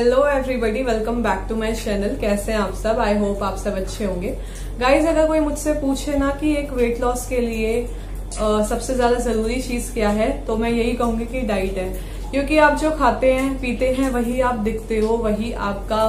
Hello everybody welcome back to my channel कैसे हैं आप सब? आई होप आप सब अच्छे होंगे. गाइज़ अगर कोई मुझसे पूछे ना कि एक वेट लॉस के लिए आ, सबसे ज़्यादा ज़रूरी चीज़ क्या है तो मैं यही कहूँगी कि डाइट है. क्योंकि आप जो खाते हैं पीते हैं वही आप दिखते हो वही आपका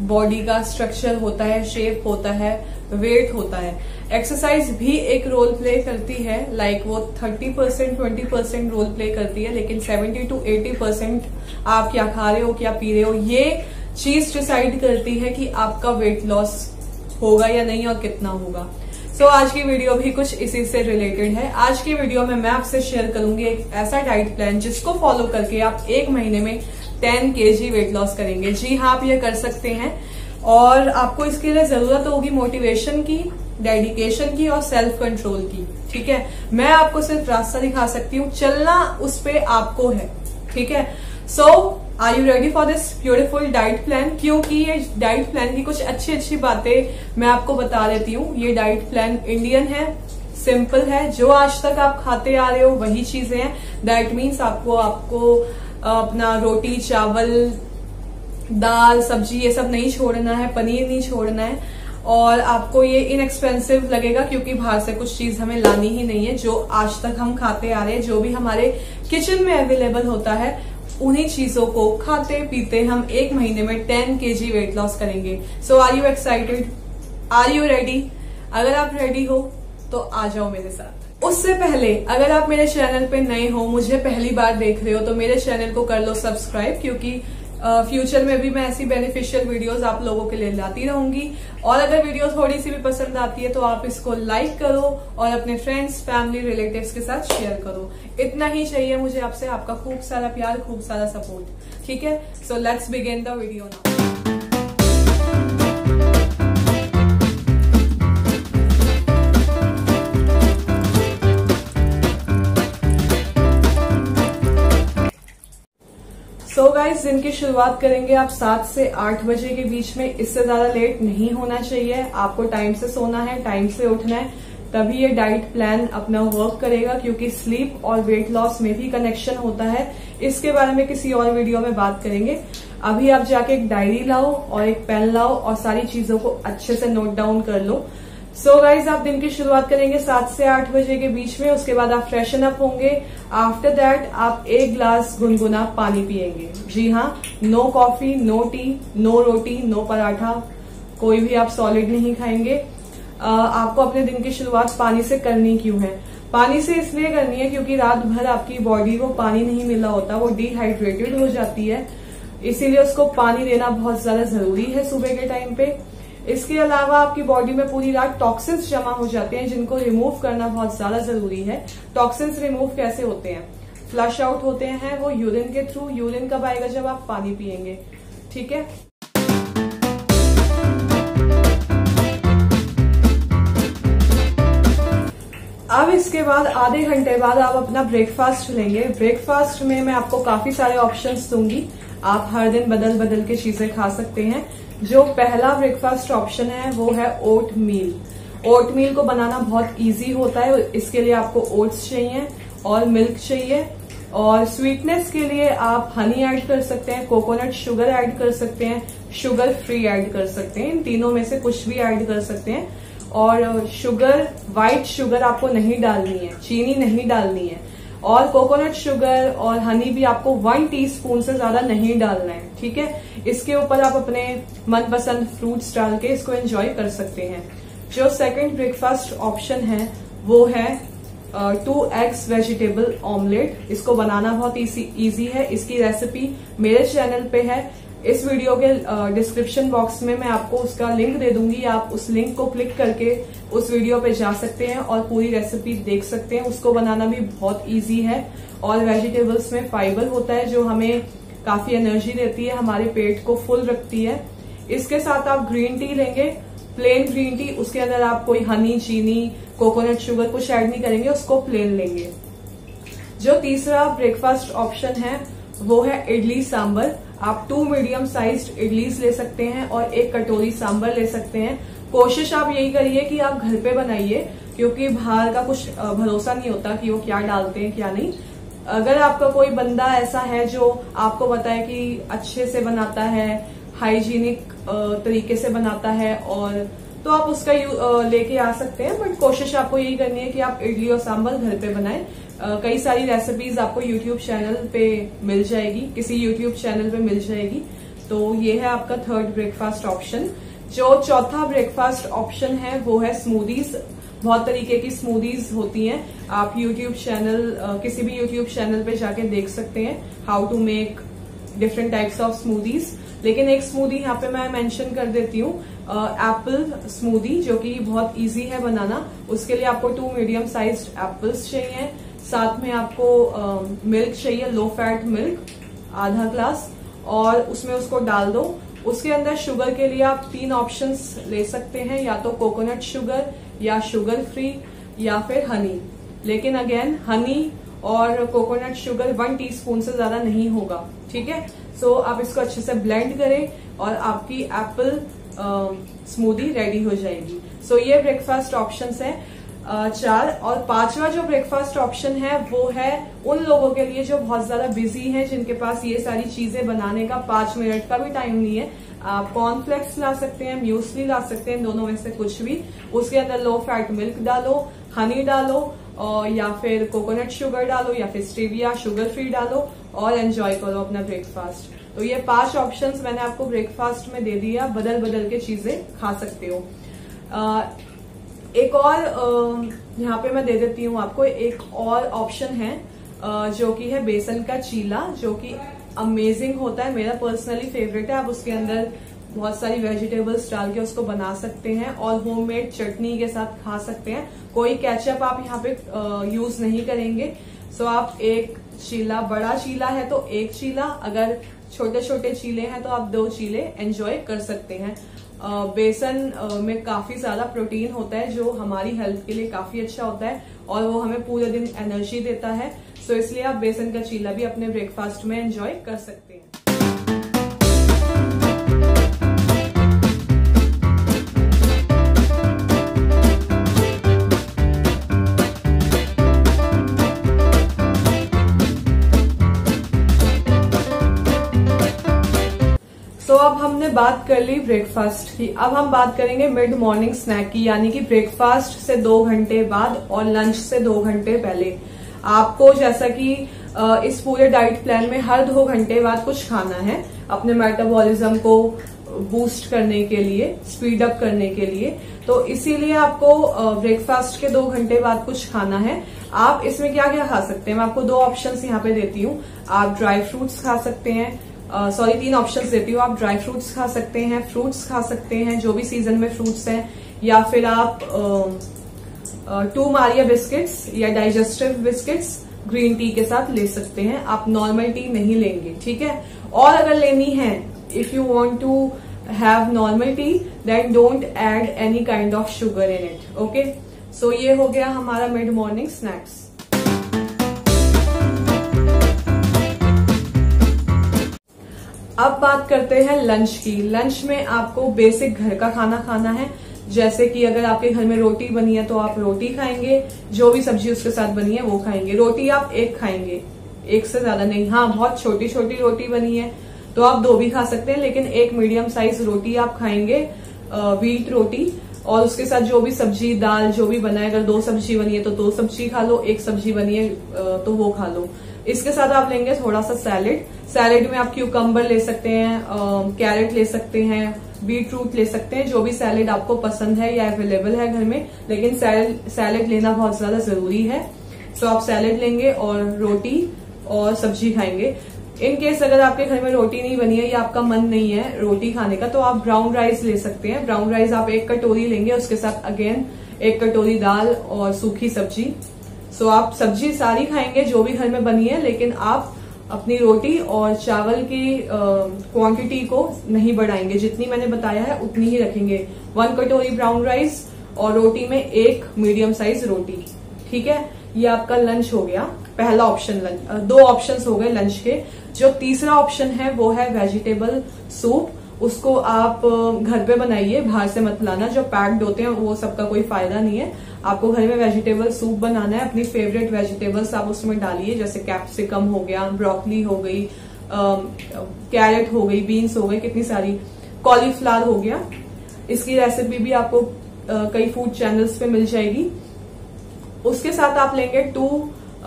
बॉडी का स्ट्रक्चर होता है शेप होता है वेट होता है। एक्सरसाइज भी एक रोल प्ले करती है लाइक like वो 30 percent twenty percent role play करती है लेकिन 70 टू 80 परसेंट आप क्या खा रहे हो क्या पी रहे हो ये चीज़ डिसाइड करती है कि आपका वेट लॉस होगा या नहीं और कितना होगा। सो so, आज की वीडियो भी कुछ इसी से रिलेटेड है। आज की वीडियो में मैं आपसे शेयर करूँगी एक ऐसा डाइट प्लान जिसको फॉलो करके आप एक महीने में 10 के जी वेट लॉस करेंगे। जी हाँ आप ये कर सकते हैं। और आपको इसके लिए ज़रूरत होगी मोटिवेशन की डेडिकेशन की और सेल्फ कंट्रोल की। ठीक है? मैं आपको सिर्फ़ रास्ता दिखा सकती हूँ। चलना उस पर आपको है। ठीक है? So are you ready for this beautiful diet plan क्योंकि ये डाइट प्लान की कुछ अच्छी अच्छी बातें मैं आपको बता देती हूँ। ये डाइट प्लान इंडियन है सिंपल है। जो आज तक आप खाते आ रहे हो, वही चीज़ें हैं। दैट मीन्स आपको आपको अपना रोटी, चावल, दाल, सब्ज़ी, ये सब नहीं छोड़ना है, पनीर नहीं छोड़ना है। और आपको ये इनएक्सपेंसिव लगेगा क्योंकि बाहर से कुछ चीज़ हमें लानी ही नहीं है, जो आज तक हम खाते आ रहे हैं, जो भी हमारे किचन में अवेलेबल होता है, उन्हीं चीज़ों को खाते पीते हम एक महीने में टेन के जी वेट लॉस करेंगे। So are you excited are you ready अगर आप रेडी हो तो आ जाओ मेरे साथ। उससे पहले, अगर आप मेरे चैनल पे नए हो, मुझे पहली बार देख रहे हो तो मेरे चैनल को कर लो सब्सक्राइब क्योंकि फ्यूचर में भी मैं ऐसी बेनिफिशियल वीडियोस आप लोगों के लिए लाती रहूँगी। और अगर वीडियो थोड़ी सी भी पसंद आती है तो आप इसको लाइक करो और अपने फ्रेंड्स फैमिली रिलेटिव्स के साथ शेयर करो। इतना ही चाहिए मुझे आपसे। आपका खूब सारा प्यार, खूब सारा सपोर्ट ठीक है? So let's begin the video now दिन की शुरुआत करेंगे, आप सात से आठ बजे के बीच में इससे ज़्यादा लेट नहीं होना चाहिए। आपको टाइम से सोना है टाइम से उठना है, तभी ये डाइट प्लान अपना वर्क करेगा, क्योंकि स्लीप और वेट लॉस में भी कनेक्शन होता है। इसके बारे में किसी और वीडियो में बात करेंगे। अभी आप जाके एक डायरी लाओ और एक पेन लाओ और सारी चीज़ों को अच्छे से नोट डाउन कर लो। सो so गाइज़ आप दिन की शुरुआत करेंगे सात से आठ बजे के बीच में उसके बाद आप फ्रेशन अप होंगे। आफ्टर दैट आप एक ग्लास गुनगुना पानी पियेंगे। जी हाँ no coffee no tea no roti no paratha कोई भी आप सॉलिड नहीं खाएँगे। आ, आपको अपने दिन की शुरुआत पानी से करनी क्यों है? पानी से इसलिए करनी है क्योंकि रात भर आपकी बॉडी को पानी नहीं मिला होता वो डिहाइड्रेटेड हो जाती है। इसीलिए उसको पानी देना बहुत ज़्यादा ज़रूरी है सुबह के टाइम पे। इसके अलावा आपकी बॉडी में पूरी रात टॉक्सिन्स जमा हो जाते हैं, जिनको रिमूव करना बहुत ज़्यादा ज़रूरी है। टॉक्सिन्स रिमूव कैसे होते हैं? फ्लश आउट होते हैं, वो यूरिन के थ्रू यूरिन कब आएगा जब आप पानी पियेंगे? ठीक है? अब इसके बाद आधे घंटे बाद आप अपना ब्रेकफास्ट लेंगे। ब्रेकफास्ट में मैं आपको काफ़ी सारे ऑप्शंस दूँगी। आप हर दिन बदल बदल के चीज़ें खा सकते हैं। जो पहला ब्रेकफास्ट ऑप्शन है, वो है ओट मील ओट मील को बनाना बहुत इजी होता है, इसके लिए आपको ओट्स चाहिए, और मिल्क चाहिए, और स्वीटनेस के लिए आप हनी ऐड कर सकते हैं कोकोनट शुगर ऐड कर सकते हैं शुगर फ्री ऐड कर सकते हैं, इन तीनों में से कुछ भी ऐड कर सकते हैं. और शुगर व्हाइट शुगर आपको नहीं डालनी है, चीनी नहीं डालनी है. और कोकोनट शुगर और हनी भी आपको वन टीस्पून से ज़्यादा नहीं डालना है. ठीक है? इसके ऊपर आप अपने मनपसंद फ्रूट्स डाल के इसको एंजॉय कर सकते हैं। जो सेकंड ब्रेकफास्ट ऑप्शन है, वो है टू एग्स वेजिटेबल ऑमलेट इसको बनाना बहुत इजी है। इसकी रेसिपी मेरे चैनल पे है। इस वीडियो के डिस्क्रिप्शन बॉक्स में मैं आपको उसका लिंक दे दूँगी। आप उस लिंक को क्लिक करके उस वीडियो पे जा सकते हैं और पूरी रेसिपी देख सकते हैं। उसको बनाना भी बहुत इजी है और वेजिटेबल्स में फाइबर होता है, जो हमें काफ़ी एनर्जी देती है, हमारे पेट को फुल रखती है। इसके साथ आप ग्रीन टी लेंगे प्लेन ग्रीन टी उसके अंदर आप कोई हनी चीनी कोकोनट शुगर कुछ ऐड नहीं करेंगे, उसको प्लेन लेंगे। जो तीसरा ब्रेकफास्ट ऑप्शन है, वो है इडली सांबर आप टू मीडियम साइज़ इडलीज ले सकते हैं और एक कटोरी सांबर ले सकते हैं। कोशिश आप यही करिए कि आप घर पे बनाइए, क्योंकि बाहर का कुछ भरोसा नहीं होता कि वो क्या डालते हैं, क्या नहीं। अगर आपका कोई बंदा ऐसा है जो आपको बताए कि अच्छे से बनाता है हाइजीनिक तरीके से बनाता है और तो आप उसका लेके आ सकते हैं बट कोशिश आपको यही करनी है कि आप इडली और सांभर घर पे बनाएँ। कई सारी रेसिपीज़ आपको यूट्यूब चैनल पे मिल जाएगी, किसी यूट्यूब चैनल पे मिल जाएगी। तो ये है आपका थर्ड ब्रेकफास्ट ऑप्शन जो चौथा ब्रेकफास्ट ऑप्शन है, वो है स्मूदीज बहुत तरीके की स्मूदीज होती हैं। आप यूट्यूब चैनल किसी भी यूट्यूब चैनल पे जाके देख सकते हैं how to make different types of smoothies लेकिन एक स्मूदी यहाँ पे मैं मेंशन कर देती हूँ एप्पल स्मूदी जो कि बहुत इजी है बनाना। उसके लिए आपको टू मीडियम साइज़ एप्पल्स चाहिए। साथ में आपको मिल्क uh, चाहिए लो फैट मिल्क आधा ग्लास और उसमें उसको डाल दो। उसके अंदर शुगर के लिए आप तीन ऑप्शंस ले सकते हैं या तो कोकोनट शुगर या शुगर फ्री या फिर हनी लेकिन अगेन हनी और कोकोनट शुगर वन टीस्पून से ज़्यादा नहीं होगा ठीक है? सो so, आप इसको अच्छे से ब्लेंड करें और आपकी एप्पल स्मूदी रेडी हो जाएगी. सो so, ये ब्रेकफास्ट ऑप्शन है. चार और पांचवा जो ब्रेकफास्ट ऑप्शन है वो है उन लोगों के लिए जो बहुत ज़्यादा बिज़ी हैं जिनके पास ये सारी चीज़ें बनाने का पाँच मिनट का भी टाइम नहीं है। आप कॉर्नफ्लेक्स ला सकते हैं म्यूसली ला सकते हैं, दोनों में से कुछ भी। उसके अंदर लो फैट मिल्क डालो हनी डालो, और या फिर कोकोनट शुगर डालो, या फिर स्टेविया शुगर फ्री डालो, और एंजॉय करो अपना ब्रेकफास्ट तो ये पाँच ऑप्शंस मैंने आपको ब्रेकफास्ट में दे दिया बदल बदल के चीज़ें खा सकते हो। एक और यहाँ पे मैं दे देती हूँ आपको, एक और ऑप्शन है जो कि है बेसन का चीला, जो कि अमेजिंग होता है, मेरा पर्सनली फेवरेट है। आप उसके अंदर बहुत सारी वेजिटेबल्स डाल के उसको बना सकते हैं और होममेड चटनी के साथ खा सकते हैं। कोई कैचअप आप यहाँ पे यूज़ नहीं करेंगे। सो आप एक चीला, बड़ा चीला है तो एक चीला। अगर छोटे छोटे चीले हैं तो आप दो चीले एंजॉय कर सकते हैं। बेसन में काफ़ी ज़्यादा प्रोटीन होता है, जो हमारी हेल्थ के लिए काफ़ी अच्छा होता है, और वो हमें पूरे दिन एनर्जी देता है। सो इसलिए आप बेसन का चीला भी अपने ब्रेकफास्ट में एंजॉय कर सकते हैं। बात कर ली ब्रेकफास्ट की। अब हम बात करेंगे मिड मॉर्निंग स्नैक की, यानी कि ब्रेकफास्ट से दो घंटे बाद और लंच से दो घंटे पहले। आपको जैसा कि इस पूरे डाइट प्लान में हर दो घंटे बाद कुछ खाना है, अपने मेटाबॉलिज्म को बूस्ट करने के लिए स्पीड अप करने के लिए। तो इसीलिए आपको ब्रेकफास्ट के दो घंटे बाद कुछ खाना है। आप इसमें क्या क्या खा सकते हैं? मैं आपको दो ऑप्शंस यहाँ पे देती हूँ। आप ड्राई फ्रूट्स खा सकते हैं सॉरी तीन ऑप्शंस देती हूँ। आप ड्राई फ्रूट्स खा सकते हैं फ्रूट्स खा सकते हैं, जो भी सीज़न में फ्रूट्स हैं, या फिर आप टू मारिया बिस्किट्स या डाइजेस्टिव बिस्किट्स ग्रीन टी के साथ ले सकते हैं। आप नॉर्मल टी नहीं लेंगे, ठीक है? और अगर लेनी है if you want to have normal tea then don't add any kind of sugar in it okay so ये हो गया हमारा मिड मॉर्निंग स्नैक्स अब बात करते हैं लंच की। लंच में आपको बेसिक घर का खाना खाना है। जैसे कि अगर आपके घर में रोटी बनी है तो आप रोटी खाएँगे। जो भी सब्ज़ी उसके साथ बनी है, वो खाएँगे। रोटी आप एक खाएँगे। एक से ज़्यादा नहीं। हाँ बहुत छोटी छोटी रोटी बनी है तो आप दो भी खा सकते हैं, लेकिन एक मीडियम साइज़ रोटी आप खाएँगे व्हीट रोटी। और उसके साथ जो भी सब्ज़ी, दाल, जो भी बनाए, अगर दो सब्ज़ी बनी है तो दो सब्ज़ी खा लो, एक सब्ज़ी बनी है तो वो खा लो। इसके साथ आप लेंगे थोड़ा सा सैलेड सैलेड में आप क्यूकम्बर ले सकते हैं कैरेट ले सकते हैं बीट रूट ले सकते हैं, जो भी सैलेड आपको पसंद है या अवेलेबल है घर में, लेकिन सैलेड लेना बहुत ज़्यादा ज़रूरी है। सो आप सैलेड लेंगे और रोटी और सब्ज़ी खाएँगे। इन केस अगर आपके घर में रोटी नहीं बनी है या आपका मन नहीं है रोटी खाने का तो आप ब्राउन राइस ले सकते हैं। ब्राउन राइस आप एक कटोरी लेंगे, उसके साथ अगेन एक कटोरी दाल और सूखी सब्ज़ी। सो आप सब्ज़ी सारी खाएँगे, जो भी घर में बनी है, लेकिन आप अपनी रोटी और चावल की क्वांटिटी को नहीं बढ़ाएँगे। जितनी मैंने बताया है, उतनी ही रखेंगे। वन कटोरी ब्राउन राइस और रोटी में एक मीडियम साइज़ रोटी। ठीक है? ये आपका लंच हो गया। पहला ऑप्शन लंच दो ऑप्शंस हो गए लंच के। जो तीसरा ऑप्शन है, वो है वेजिटेबल सूप उसको आप घर पे बनाइए बाहर से मत लाना जो पैक्ड होते हैं वो सबका कोई फ़ायदा नहीं है। आपको घर में वेजिटेबल सूप बनाना है अपनी फेवरेट वेजिटेबल्स आप उसमें डालिए जैसे कैप्सिकम हो गया ब्रोकली हो गई कैरेट हो गई बीन्स हो गई कितनी सारी। कॉलीफ्लावर हो गया। इसकी रेसिपी भी आपको आ, कई फ़ूड चैनल्स पे मिल जाएगी। उसके साथ आप लेंगे two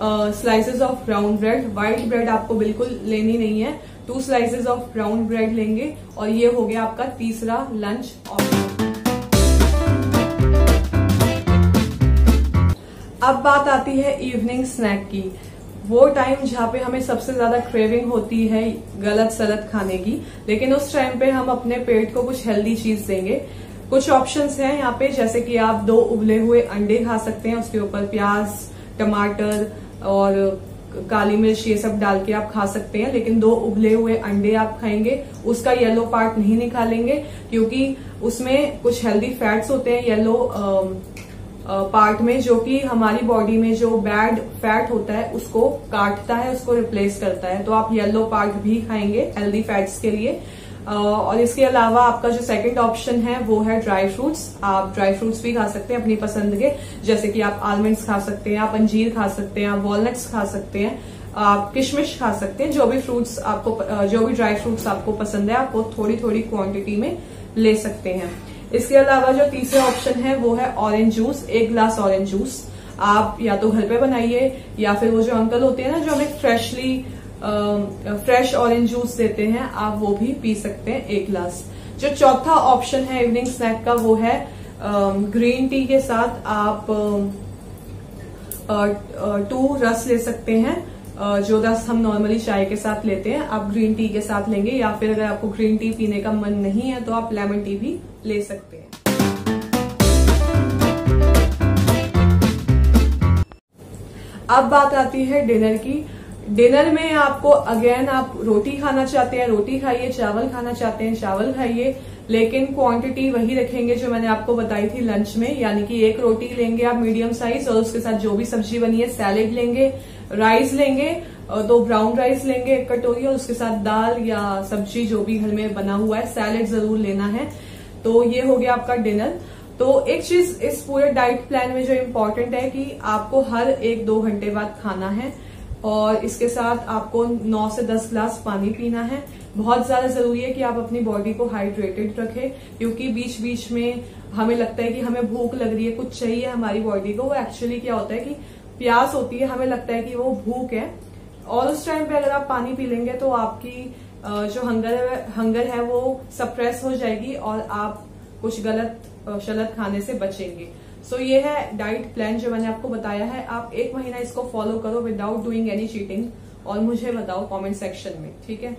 slices of brown bread white bread आपको बिल्कुल लेनी नहीं है। Two slices of brown bread लेंगे और ये हो गया आपका तीसरा लंच ऑप्शन अब बात आती है इवनिंग स्नैक की. वो टाइम जहाँ पे हमें सबसे ज़्यादा क्रेविंग होती है गलत सलत खाने की, लेकिन उस टाइम पे हम अपने पेट को कुछ हेल्दी चीज़ देंगे। कुछ ऑप्शंस हैं यहाँ पे, जैसे कि आप दो उबले हुए अंडे खा सकते हैं, उसके ऊपर प्याज, टमाटर और काली मिर्च ये सब डाल के आप खा सकते हैं, लेकिन दो उबले हुए अंडे आप खाएँगे, उसका येलो पार्ट नहीं निकालेंगे, क्योंकि उसमें कुछ हेल्दी फैट्स होते हैं येलो पार्ट में, जो कि हमारी बॉडी में जो बैड फैट होता है, उसको काटता है, उसको रिप्लेस करता है। तो आप येलो पार्ट भी खाएँगे हेल्दी फैट्स के लिए। और इसके अलावा आपका जो सेकंड ऑप्शन है, वो है ड्राई फ्रूट्स आप ड्राई फ्रूट्स भी खा सकते हैं अपनी पसंद के, जैसे कि आप आलमंड्स खा सकते हैं, आप अंजीर खा सकते हैं, आप वॉलनट्स खा सकते हैं, आप किशमिश खा सकते हैं, जो भी फ्रूट्स आपको जो भी ड्राई फ्रूट्स आपको पसंद है, आप वो थोड़ी थोड़ी क्वांटिटी में ले सकते हैं। इसके अलावा जो तीसरा ऑप्शन है, वो है ऑरेंज जूस एक ग्लास ऑरेंज जूस आप या तो घर पे बनाइए, या फिर वो जो अंकल होते हैं ना, जो हमें फ्रेशली फ्रेश ऑरेंज जूस देते हैं, आप वो भी पी सकते हैं एक ग्लास जो चौथा ऑप्शन है इवनिंग स्नैक का, वो है ग्रीन टी के साथ आप टू रस ले सकते हैं जो रस हम नॉर्मली चाय के साथ लेते हैं, आप ग्रीन टी के साथ लेंगे, या फिर अगर आपको ग्रीन टी पीने का मन नहीं है तो आप लेमन टी भी ले सकते हैं. अब बात आती है डिनर की. डिनर में आपको, अगेन, आप रोटी खाना चाहते हैं, रोटी खाइए, चावल खाना चाहते हैं, चावल खाइए, लेकिन क्वांटिटी वही रखेंगे जो मैंने आपको बताई थी लंच में, यानी कि एक रोटी लेंगे आप मीडियम साइज़ और उसके साथ जो भी सब्ज़ी बनी है सैलेड लेंगे राइस लेंगे दो ब्राउन राइस लेंगे, एक कटोरी, और उसके साथ दाल या सब्ज़ी जो भी घर में बना हुआ है सैलेड ज़रूर लेना है। तो ये हो गया आपका डिनर तो एक चीज़ इस पूरे डाइट प्लान में जो इम्पोर्टेंट है कि आपको हर एक दो घंटे बाद खाना है। और इसके साथ आपको 9 से 10 ग्लास पानी पीना है। बहुत ज़्यादा ज़रूरी है कि आप अपनी बॉडी को हाइड्रेटेड रखें, क्योंकि बीच बीच में हमें लगता है कि हमें भूख लग रही है, कुछ चाहिए हमारी बॉडी को। वो एक्चुअली क्या होता है कि प्यास होती है, हमें लगता है कि वो भूख है। और उस टाइम पे अगर आप पानी पी लेंगे तो आपकी जो हंगर है हंगर है वो सप्रेस हो जाएगी और आप कुछ गलत शलत खाने से बचेंगे। सो so, ये है डाइट प्लान जो मैंने आपको बताया है। आप एक महीना इसको फॉलो करो विदाउट डूइंग एनी चीटिंग और मुझे बताओ कमेंट सेक्शन में ठीक है?